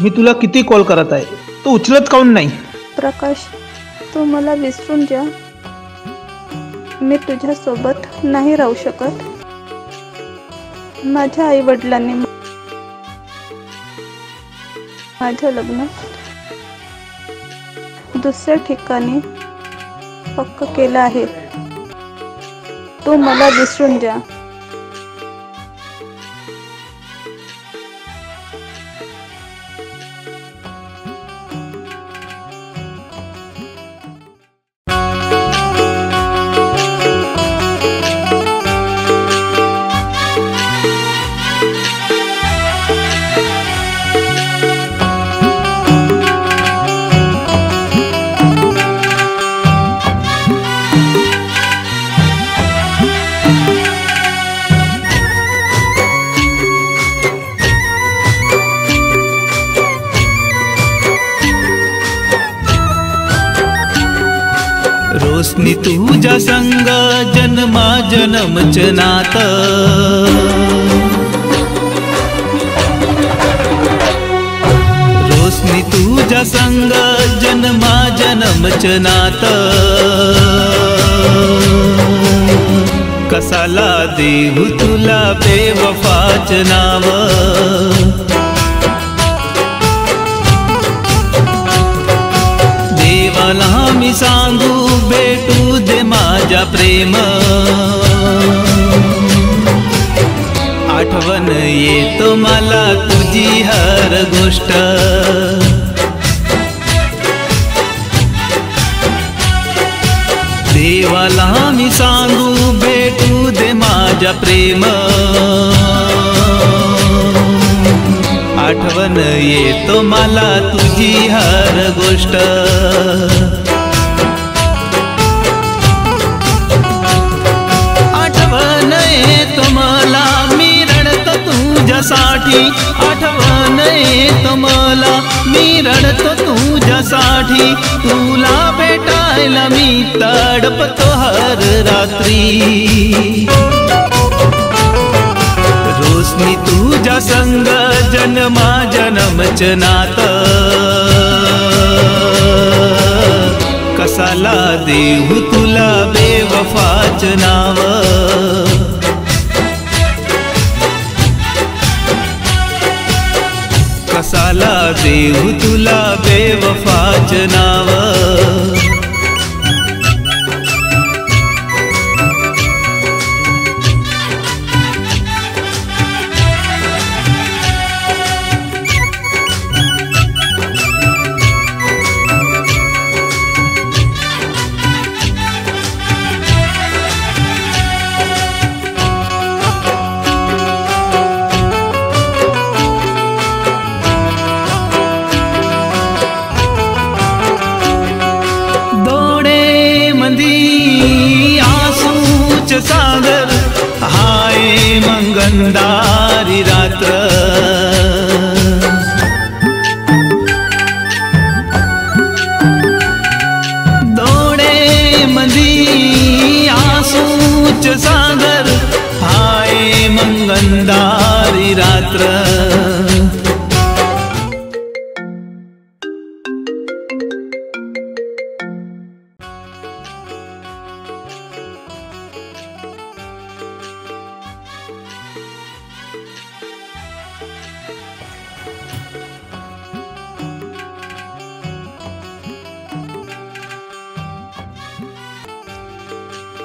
मी तुला किती कॉल करत आहे? तू उचलत काऊन नाही? प्रकाश तू मला विसरून जा. मी तुझ्यासोबत नाही राहू शकत. माझ्या आई वडिलांनी माझं लग्न दुसऱ्या ठिकाणी पक्क केलं आहे. तू मला विसरून जा. रोसनी तुझ्या संग जन्मा जन्मच नात रोसनी तुझ्या संग जन्मा जन्मच नात कसाला देऊ तुला बेवफाच नाव देवाला मी सांगू भेटू दे माझ्या प्रेम. आठवण येतो मला तुझी हर गोष्ट. देवाला मी सांगू भेटू दे माझ्या प्रेम. आठवण येतो मला तुझी हर गोष्ट. आठवण येतो मला मी रडतो तुझ्यासाठी. आठवण येतो मला मी रडतो तुझ्यासाठी. तुला भेटायला मी तडपतो हर रात्री. मी तुझ्या संग जन्मा जन्मच नात कसाला देऊ तुला बेवफाच नाव. कसाला देऊ तुला बेवफाच नाव. வந்தா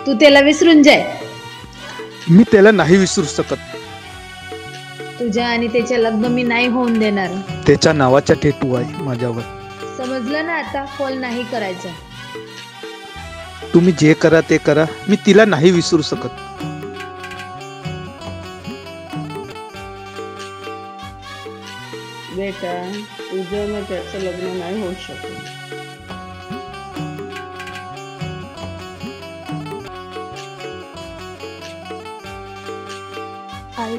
तू त्याला विसरून जाय. मी त्याला नाही विसरू शकत. तुझ्या आणि त्याच्या लग्न मी नाही होऊन देणार. त्याच्या नावाचा टेटू आहे माझ्यावर. समजलं ना आता? कॉल नाही करायचा. तुम्ही जे करा ते करा. मी तिला नाही विसरू शकत. बेटा तुझं ना त्याचं लग्न नाही होऊ शकत. आई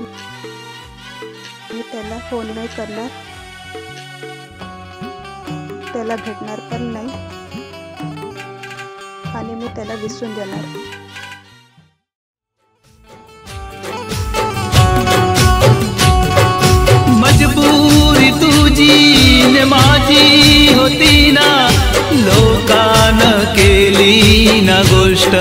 मी त्याला फोन नाही करणार. त्याला भेटणार पण नाही. आणि मी त्याला विसरून जाणार. मजबूरी तुझी रे माझी होती ना. लोकान केली ना गोष्ट.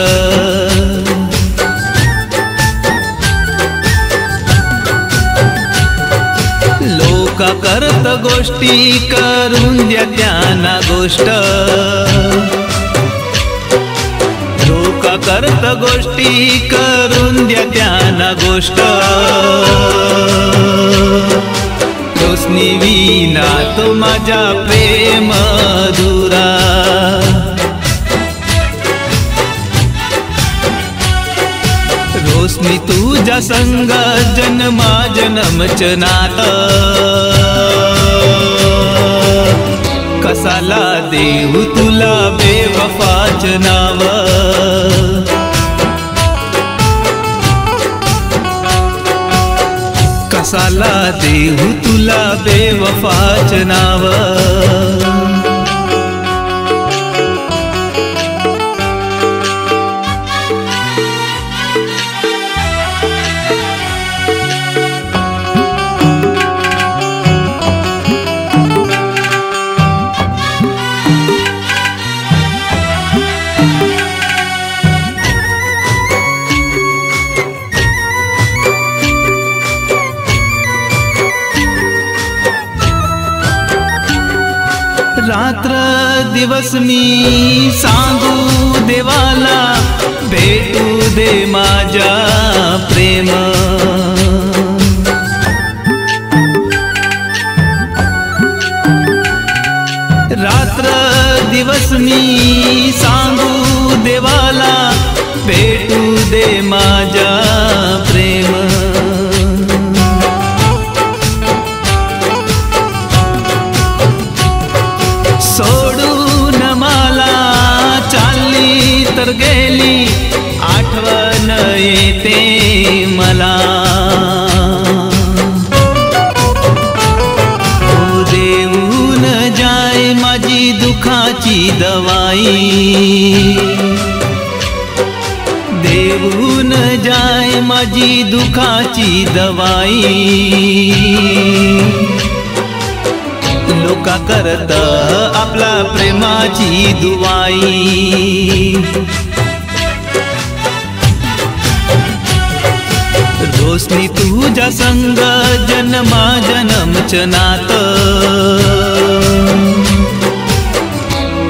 गोष्टी करून द्या त्यांना गोष्ट लोक करत गोष्टी करून द्या त्यांना गोष्ट रोशनी विना तो माझ्या प्रेम दुरा रोशनी तुझ्या संग जन्मा जन्मच नात. कसाला देऊ तुला बेवफाच नाव? कसाला देऊ तुला बेवफाच नाव? रात्र दिवस मी सांगू देवाला भेटू दे माझ्या प्रेम. रात्र दिवस मी सांगू देवाला भेटू दे माझ्या प्रेम. सोडून मला चालली तर गेली. आठवण येते मला. देऊन जाय माझी दुखाची दवाई. देऊन जाय माझी दुखाची दवाई. लोका करत आपला प्रेमाची दुवाई? रोशनी तुझ्या संग जन्मा जन्मच नात.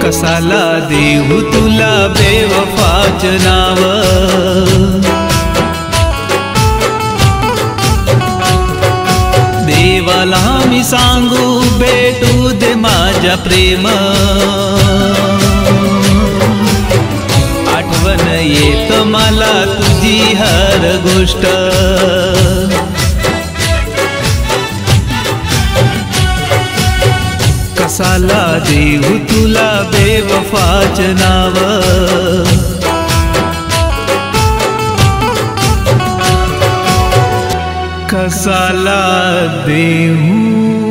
कसाला देऊ तुला बेवफाच नाव? देवाला मी सांगू तुझ्या प्रेम. आठवण येत मला तुझी हर गोष्ट. कसाला देऊ तुला बेवफाच नाव? कसाला देऊ